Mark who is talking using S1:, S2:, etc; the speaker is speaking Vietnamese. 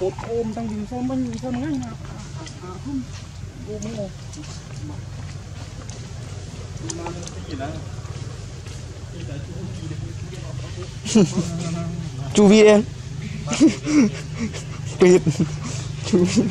S1: cột ôm tăng dừng xem bên dừng ngay nào à không ôm ngồi mà cái gì đấy
S2: chu vi em. Bịt chu vi